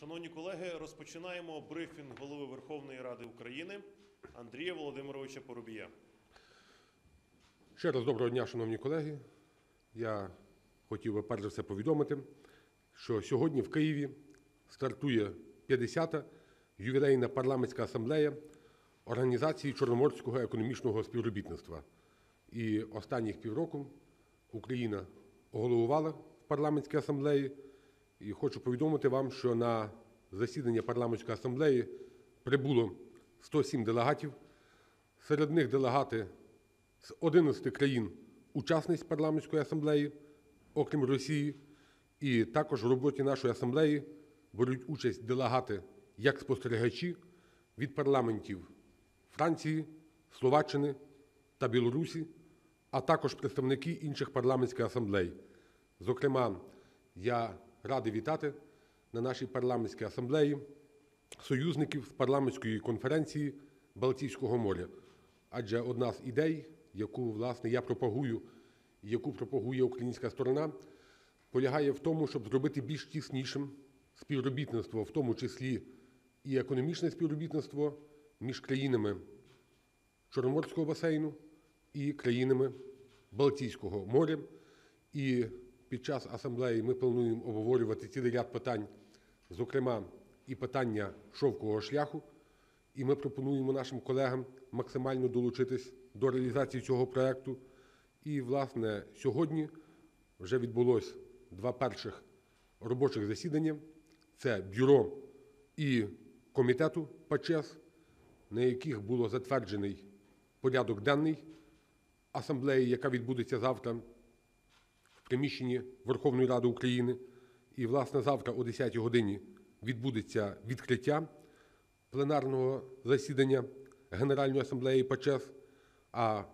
Шановні колеги, розпочинаємо брифінг голови Верховної Ради України Андрія Володимировича Поробія. Ще раз доброго дня, шановні колеги. Я хотів би перш за все повідомити, що сьогодні в Києві стартує 50-та ювілейна парламентська асамблея Організації Чорноморського економічного співробітництва. І останніх півроку Україна головувала в парламентській асамблеї. І хочу повідомити вам, що на засідання парламентської асамблеї прибуло 107 делегатів. Серед них делегати з 11 країн-учасниць парламентської асамблеї, окрім Росії, і також в роботі нашої асамблеї беруть участь делегати як спостерігачі від парламентів Франції, Словаччини та Білорусі, а також представники інших парламентських асамблей. Зокрема, я радий вітати на нашій парламентській асамблеї союзників з парламентської конференції Балтійського моря. Адже одна з ідей, яку, власне, я пропагую, яку пропагує українська сторона, полягає в тому, щоб зробити більш тіснішим співробітництво, в тому числі і економічне співробітництво між країнами Чорноморського басейну і країнами Балтійського моря. І під час асамблеї ми плануємо обговорювати цілий ряд питань, зокрема і питання шовкового шляху. І ми пропонуємо нашим колегам максимально долучитись до реалізації цього проекту. І, власне, сьогодні вже відбулось два перших робочих засідання. Це бюро і комітету ПАЧЕС, на яких було затверджений порядок денний асамблеї, яка відбудеться завтра приміщенні Верховної Ради України. І, власне, завтра о 10 годині відбудеться відкриття пленарного засідання Генеральної асамблеї ПАЧЕС, а в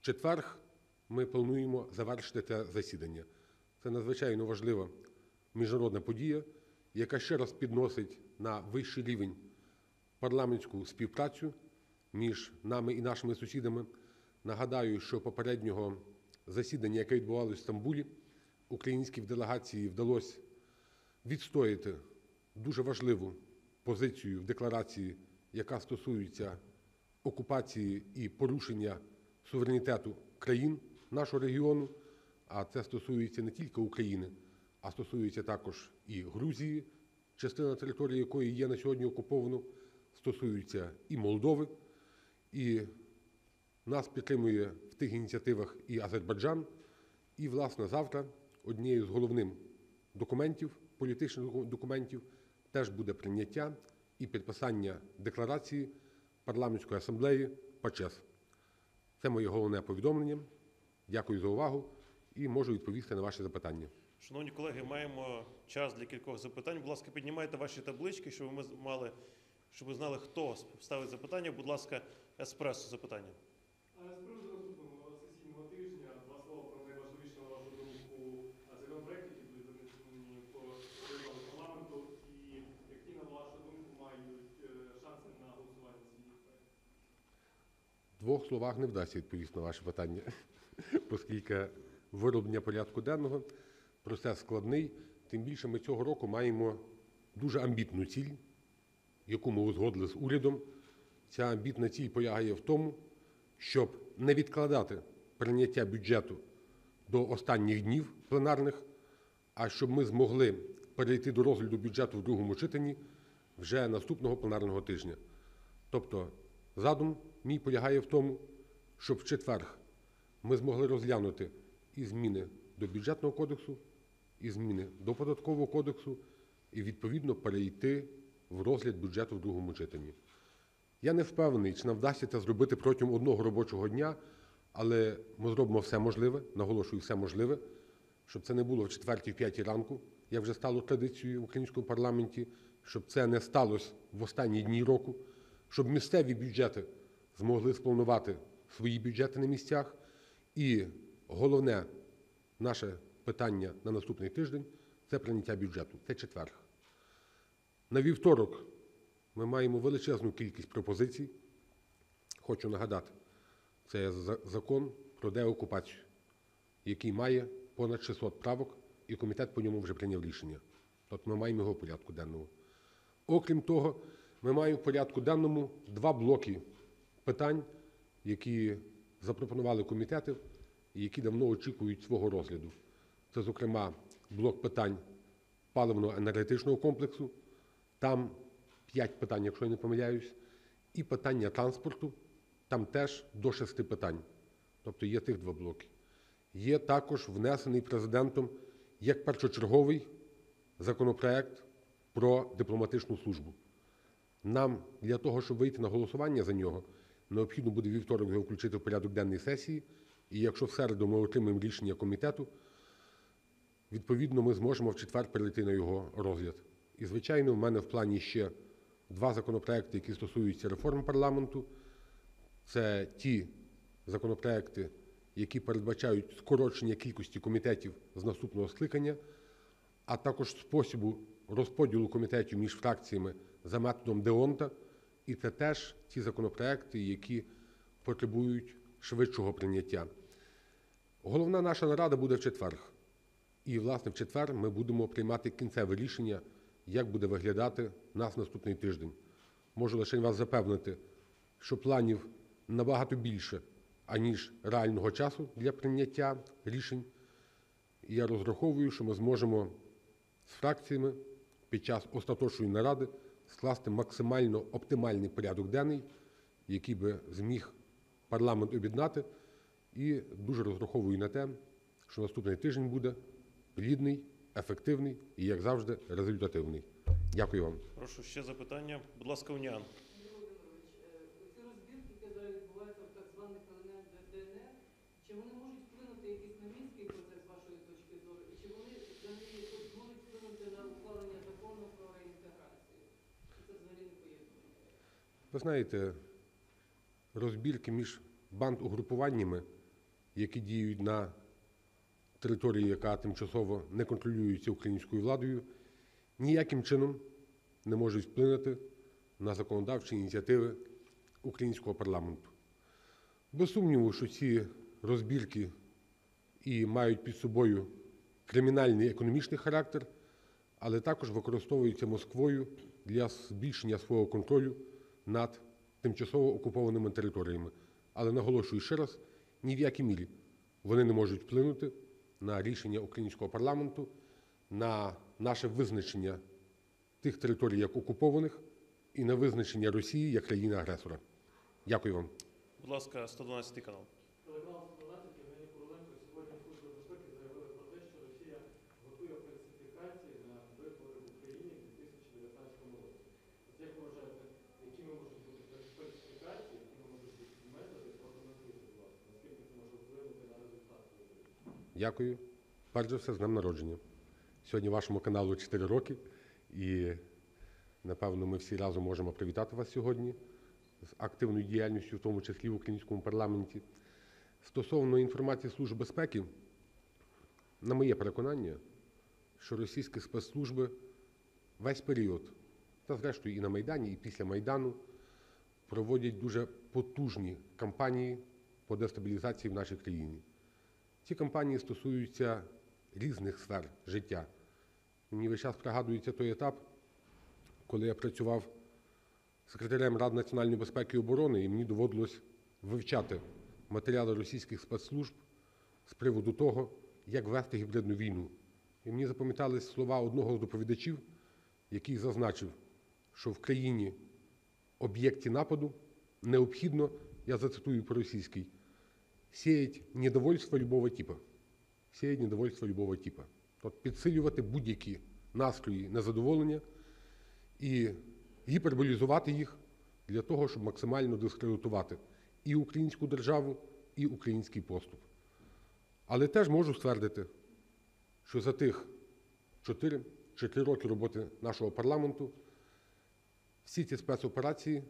четвер ми плануємо завершити це засідання. Це надзвичайно важлива міжнародна подія, яка ще раз підносить на вищий рівень парламентську співпрацю між нами і нашими сусідами. Нагадаю, що попереднього засідання, яке відбувалося в Стамбулі, українській делегації вдалося відстояти дуже важливу позицію в декларації, яка стосується окупації і порушення суверенітету країн нашого регіону. А це стосується не тільки України, а стосується також і Грузії, частина території якої є на сьогодні окуповано, стосується і Молдови. І нас підтримує в тих ініціативах і Азербайджан. І, власне, завтра однією з головних документів, політичних документів, теж буде прийняття і підписання декларації Парламентської асамблеї ПАЧЕС. Це моє головне повідомлення. Дякую за увагу і можу відповісти на ваші запитання. Шановні колеги, маємо час для кількох запитань. Будь ласка, піднімайте ваші таблички, щоб ми мали, щоб ви знали, хто ставить запитання. Будь ласка, еспресо запитання. А з приводу наступного сесійного тижня два слова про найважливіші, на вашу думку, законопроекти, які будуть занесені по регламенту парламенту, і які, на вашу думку, мають е, шанси на голосування цієї проекти. В двох словах не вдасться відповісти на ваше питання, оскільки вироблення порядку денного процес складний. Тим більше ми цього року маємо дуже амбітну ціль, яку ми узгодили з урядом. Ця амбітна ціль полягає в тому, щоб не відкладати прийняття бюджету до останніх днів пленарних, а щоб ми змогли перейти до розгляду бюджету в другому читанні вже наступного пленарного тижня. Тобто задум мій полягає в тому, щоб в четвер ми змогли розглянути і зміни до бюджетного кодексу, і зміни до податкового кодексу, і відповідно перейти в розгляд бюджету в другому читанні. Я не впевнений, чи нам вдасться це зробити протягом одного робочого дня, але ми зробимо все можливе, наголошую, все можливе, щоб це не було в четвертій, п'ятій ранку, як вже стало традицією в українському парламенті, щоб це не сталося в останні дні року, щоб місцеві бюджети змогли спланувати свої бюджети на місцях. І головне наше питання на наступний тиждень це прийняття бюджету. Це четвер. На вівторок ми маємо величезну кількість пропозицій. Хочу нагадати, це закон про деокупацію, який має понад 600 правок, і комітет по ньому вже прийняв рішення. Тобто ми маємо його в порядку денному. Окрім того, ми маємо в порядку денному два блоки питань, які запропонували комітети які давно очікують свого розгляду. Це, зокрема, блок питань паливно-енергетичного комплексу. Там п'ять питань, якщо я не помиляюсь, і питання транспорту. Там теж до шести питань. Тобто є тих два блоки. Є також внесений президентом як першочерговий законопроект про дипломатичну службу. Нам для того, щоб вийти на голосування за нього, необхідно буде вівторок його включити в порядок денний сесії. І якщо в середу ми отримаємо рішення комітету, відповідно ми зможемо в четвер перейти на його розгляд. І, звичайно, в мене в плані ще два законопроекти, які стосуються реформи парламенту. Це ті законопроекти, які передбачають скорочення кількості комітетів з наступного скликання, а також способу розподілу комітетів між фракціями за методом Деонта. І це теж ті законопроекти, які потребують швидшого прийняття. Головна наша нарада буде в четвер. І, власне, в четвер ми будемо приймати кінцеве рішення, як буде виглядати нас наступний тиждень. Можу лише вас запевнити, що планів набагато більше, аніж реального часу для прийняття рішень. І я розраховую, що ми зможемо з фракціями під час остаточної наради скласти максимально оптимальний порядок денний, який би зміг парламент об'єднати. І дуже розраховую на те, що наступний тиждень буде плідний, ефективний і, як завжди, результативний. Дякую вам. Прошу ще запитання. Будь ласка, Уніан. Андрій Володимирович, е, ці розбірки, які зараз відбуваються в так званих ЛНР ДНР, чи вони можуть вплинути якийсь на мінський процес з вашої точки зору, і чи вони взагалі тут можуть вплинути на ухвалення закону про реінтеграцію? Чи це взагалі не поєднує? Ви знаєте, розбірки між банд-угрупуваннями, які діють на території, яка тимчасово не контролюється українською владою, ніяким чином не можуть вплинути на законодавчі ініціативи українського парламенту. Без сумніву, що ці розбірки і мають під собою кримінальний економічний характер, але також використовуються Москвою для збільшення свого контролю над тимчасово окупованими територіями. Але наголошую ще раз, ні в якій мірі вони не можуть вплинути на рішення українського парламенту, на наше визначення тих територій як окупованих і на визначення Росії як країни-агресора. Дякую вам. Будь ласка, 112 канал. Телеканал 112 Євгеній Куроленко сьогодні Служба безпеки заявили про те, що Росія готує фальсифікації на вибори в Україні в 2019 році. От як ви вважаєте, якими можуть бути фальсифікації, якими можуть бути методи, прокоментуйте, будь ласка, наскільки це може вплинути на результат виборів? Дякую. Перш за все, з днем народження. Сьогодні вашому каналу 4 роки, і напевно ми всі разом можемо привітати вас сьогодні з активною діяльністю, в тому числі в українському парламенті. Стосовно інформації Служби безпеки, на моє переконання, що російські спецслужби весь період, та зрештою і на Майдані, і після Майдану, проводять дуже потужні кампанії по дестабілізації в нашій країні. Ці кампанії стосуються різних сфер життя. Мені весь час пригадується той етап, коли я працював секретарем Ради національної безпеки і оборони, і мені доводилось вивчати матеріали російських спецслужб з приводу того, як вести гібридну війну. І мені запам'ятались слова одного з доповідачів, який зазначив, що в країні об'єкті нападу необхідно, я зацитую по-російськи, сеять недовольство любого типа. Сеять недовольство любого типа. Тобто підсилювати будь-які настрої незадоволення і гіперболізувати їх для того, щоб максимально дискредитувати і українську державу, і український поступ. Але теж можу ствердити, що за тих 4 чи 3 роки роботи нашого парламенту всі ці спецоперації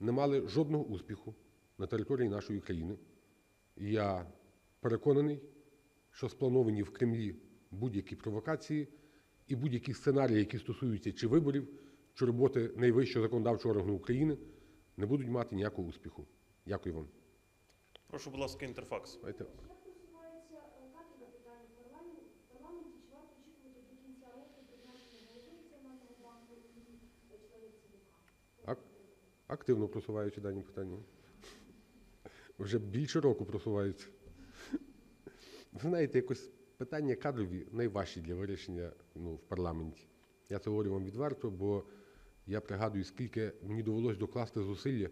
не мали жодного успіху на території нашої країни. І я переконаний, що сплановані в Кремлі будь-які провокації і будь-які сценарії, які стосуються чи виборів, чи роботи найвищого законодавчого органу України, не будуть мати ніякого успіху. Дякую вам. Прошу, будь ласка, інтерфакс. Давайте. Як просувається питання в парламенті, в парламенті, чи варто очікувати до кінця року призначення голови Національного банку і Активно просуваються дані питання. Вже більше року просуваються. Ви знаєте, якось питання кадрові найважчі для вирішення ну, в парламенті. Я це говорю вам відверто, бо я пригадую, скільки мені довелось докласти зусилля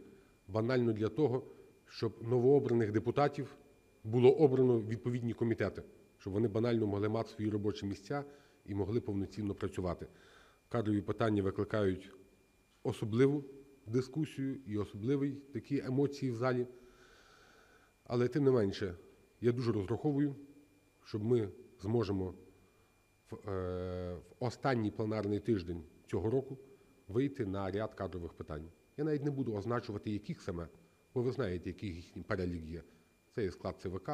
банально для того, щоб новообраних депутатів було обрано відповідні комітети, щоб вони банально могли мати свої робочі місця і могли повноцінно працювати. Кадрові питання викликають особливу дискусію і особливі такі емоції в залі. Але тим не менше, я дуже розраховую, щоб ми зможемо в, е, в останній пленарний тиждень цього року вийти на ряд кадрових питань. Я навіть не буду означувати, яких саме, бо ви знаєте, який їхній перелік є. Це є склад ЦВК,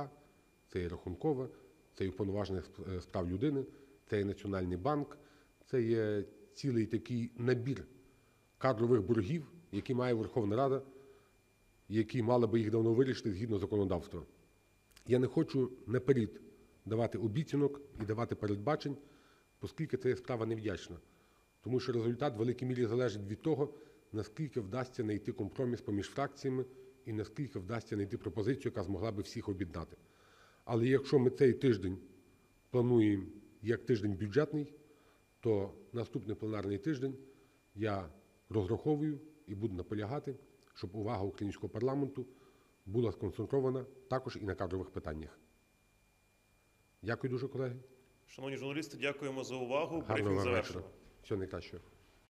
це є рахункове, це є уповноважених е, справ людини, це є Національний банк, це є цілий такий набір кадрових боргів, які має Верховна Рада, які мали би їх давно вирішити згідно законодавства. Я не хочу наперед давати обіцянок і давати передбачень, оскільки це справа невдячна. Тому що результат в великій мірі залежить від того, наскільки вдасться знайти компроміс поміж фракціями і наскільки вдасться знайти пропозицію, яка змогла би всіх об'єднати. Але якщо ми цей тиждень плануємо як тиждень бюджетний, то наступний пленарний тиждень я розраховую і буду наполягати, щоб увага українського парламенту була сконцентрована також і на кадрових питаннях. Дякую дуже, колеги. Шановні журналісти, дякуємо за увагу. Гарного вечора. Всього найкращого.